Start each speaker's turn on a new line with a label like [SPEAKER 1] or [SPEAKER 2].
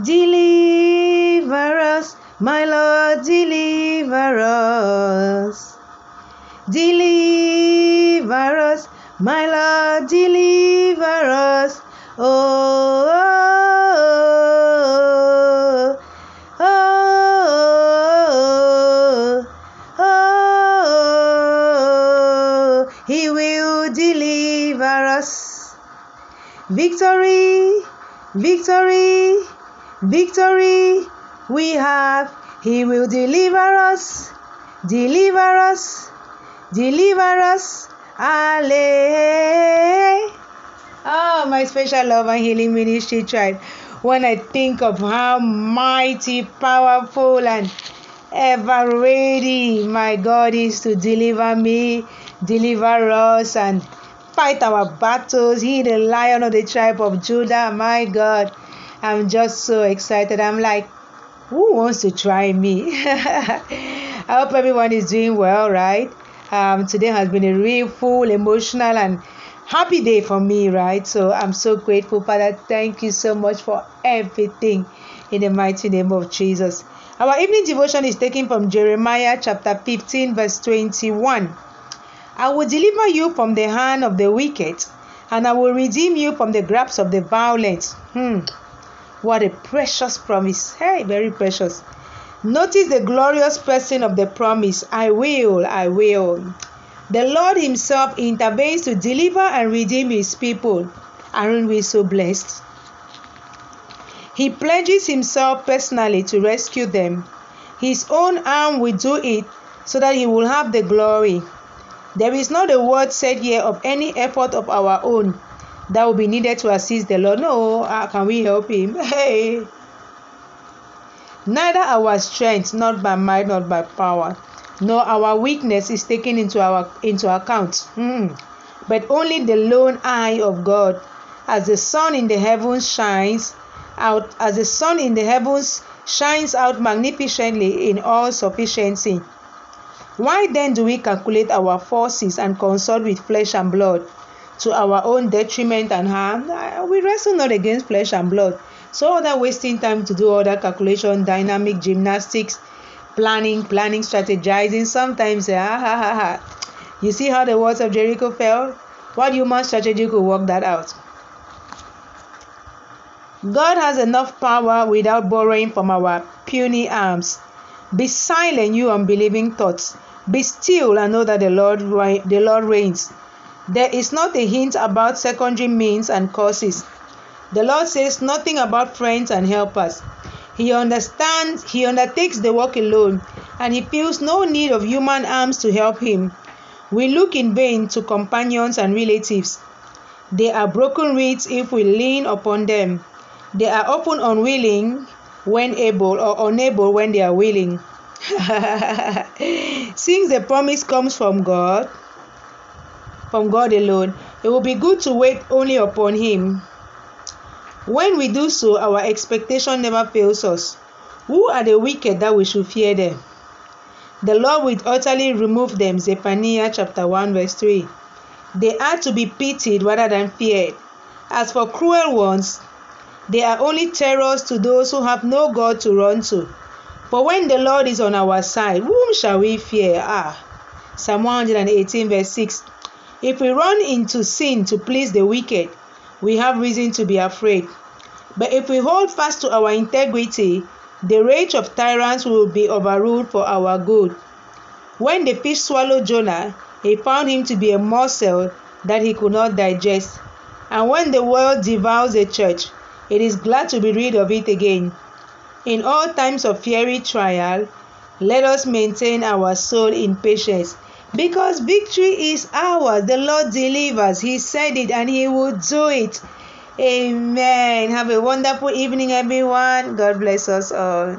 [SPEAKER 1] Deliver us, my Lord, deliver us. Deliver us, my Lord, deliver us. Oh, oh, oh, oh, oh, oh, oh. He will deliver us. Victory, victory, victory we have. He will deliver us, deliver us, deliver us. Alleluia. Oh, my special love and healing ministry tribe. When I think of how mighty, powerful, and ever ready my God is to deliver me, deliver us, and fight our battles. He, the lion of the tribe of Judah, my God. I'm just so excited. I'm like, who wants to try me? I hope everyone is doing well, right? Um, today has been a real full, emotional, and happy day for me, right? So I'm so grateful, Father. Thank you so much for everything in the mighty name of Jesus. Our evening devotion is taken from Jeremiah chapter 15, verse 21. I will deliver you from the hand of the wicked, and I will redeem you from the grasp of the violent. Hmm. What a precious promise. Hey, very precious. Notice the glorious person of the promise I will, I will. The Lord Himself intervenes to deliver and redeem His people. Aren't we so blessed? He pledges Himself personally to rescue them. His own arm will do it so that He will have the glory. There is not a word said here of any effort of our own that will be needed to assist the Lord. No, how can we help Him? Hey. Neither our strength, not by might, not by power, nor our weakness is taken into our into account, mm. but only the lone I of God, as the sun in the heavens shines out, as the sun in the heavens shines out magnificently in all sufficiency. Why then do we calculate our forces and consult with flesh and blood to our own detriment and harm? We wrestle not against flesh and blood. So other wasting time to do all that calculation, dynamic gymnastics, planning, planning, strategizing. Sometimes, ah, ha, ha, ha. You see how the walls of Jericho fell? What human strategy could work that out? God has enough power without borrowing from our puny arms. Be silent, you unbelieving thoughts. Be still and know that the Lord, the Lord reigns. There is not a hint about secondary means and causes. The Lord says nothing about friends and helpers. He understands, he undertakes the work alone, and he feels no need of human arms to help him. We look in vain to companions and relatives. They are broken reeds if we lean upon them. They are often unwilling when able or unable when they are willing. Since the promise comes from God, from God alone, it will be good to wait only upon Him. When we do so, our expectation never fails us. Who are the wicked that we should fear them? The Lord will utterly remove them. Zephaniah chapter 1, verse 3. They are to be pitied rather than feared. As for cruel ones, they are only terrors to those who have no God to run to. But when the Lord is on our side, whom shall we fear? Ah, Psalm 118, verse 6. If we run into sin to please the wicked, we have reason to be afraid. But if we hold fast to our integrity, the rage of tyrants will be overruled for our good. When the fish swallowed Jonah, he found him to be a morsel that he could not digest. And when the world devours the church, it is glad to be rid of it again. In all times of fiery trial, let us maintain our soul in patience because victory is ours. The Lord delivers. He said it and He will do it. Amen. Have a wonderful evening, everyone. God bless us all.